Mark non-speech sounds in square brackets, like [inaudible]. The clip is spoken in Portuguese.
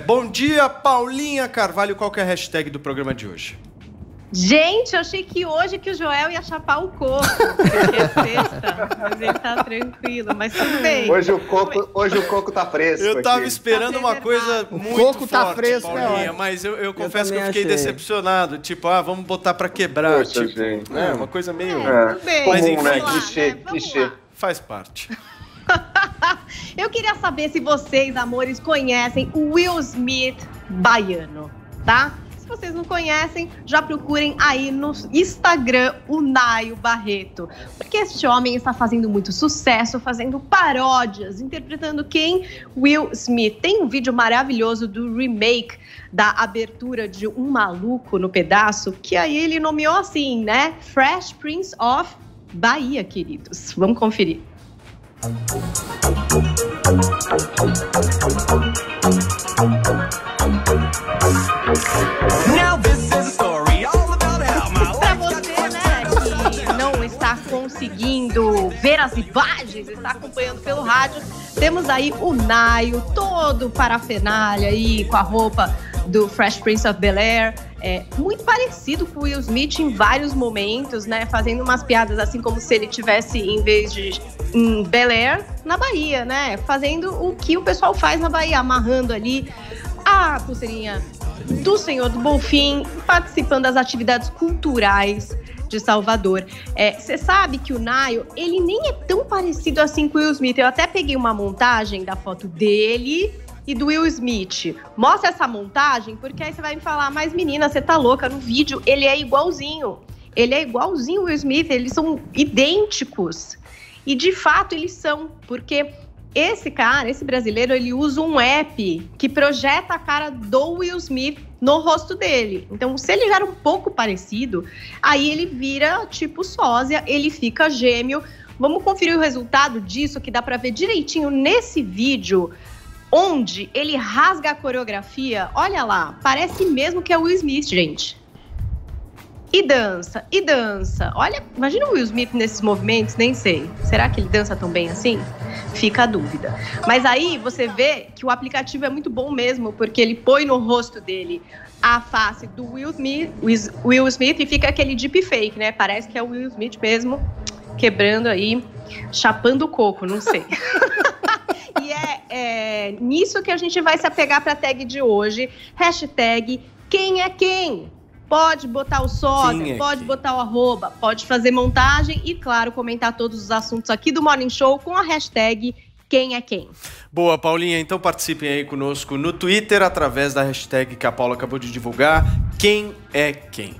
Bom dia, Paulinha Carvalho. Qual que é a hashtag do programa de hoje? Gente, eu achei que hoje que o Joel ia chapar o coco, porque é sexta, mas ele tá tranquilo, mas tudo bem. Hoje o coco, hoje o coco tá fresco. Eu tava aqui. esperando Tá uma coisa verdade. muito coco tá forte, fresco, é Paulinha, ótimo. mas eu, eu confesso que eu fiquei achei. decepcionado. Tipo, ah, vamos botar pra quebrar. Poxa, tipo, gente. né, uma coisa meio... É, Tudo bem, Mas comum, enfim. né? Clichê, né? Clichê. lá. Faz parte. Eu queria saber se vocês, amores, conhecem o Will Smith baiano, tá? Se vocês não conhecem, já procurem aí no Instagram o Naio Barreto. Porque este homem está fazendo muito sucesso, fazendo paródias, interpretando quem? Will Smith. Tem um vídeo maravilhoso do remake da abertura de Um Maluco no Pedaço, que aí ele nomeou assim, né? Fresh Prince of Bahia, queridos. Vamos conferir. Pra got você, né, que não está conseguindo ver as imagens, está acompanhando pelo rádio, temos aí o Naio, todo parafernália aí, com a roupa do Fresh Prince of Bel-Air, é, muito parecido com o Will Smith em vários momentos, né, fazendo umas piadas assim como se ele tivesse, em vez de em Bel-Air, na Bahia, né, fazendo o que o pessoal faz na Bahia, amarrando ali a pulseirinha do Senhor do Bonfim, participando das atividades culturais de Salvador. Você sabe que o Naio, ele nem é tão parecido assim com o Will Smith. Eu até peguei uma montagem da foto dele e do Will Smith. Mostra essa montagem, porque aí você vai me falar, mas menina, você tá louca, no vídeo ele é igualzinho. Ele é igualzinho o Will Smith, eles são idênticos. E de fato eles são, porque esse cara, esse brasileiro, ele usa um app que projeta a cara do Will Smith no rosto dele. Então, se ele já era um pouco parecido, aí ele vira tipo sósia, ele fica gêmeo. Vamos conferir o resultado disso, que dá pra ver direitinho nesse vídeo, onde ele rasga a coreografia. Olha lá, parece mesmo que é o Will Smith, gente. E dança, e dança. Olha, imagina o Will Smith nesses movimentos, nem sei. Será que ele dança tão bem assim? Fica a dúvida. Mas aí você vê que o aplicativo é muito bom mesmo, porque ele põe no rosto dele a face do Will Smith, Will Smith e fica aquele deepfake, né? Parece que é o Will Smith mesmo, quebrando aí, chapando o coco, não sei. [laughs] é, nisso que a gente vai se apegar para a tag de hoje. Hashtag quem é quem? Pode botar o Quem é pode quem? botar o arroba, pode fazer montagem e, claro, comentar todos os assuntos aqui do Morning Show com a hashtag quem é quem. Boa, Paulinha. Então participem aí conosco no Twitter através da hashtag que a Paula acabou de divulgar. Quem é quem?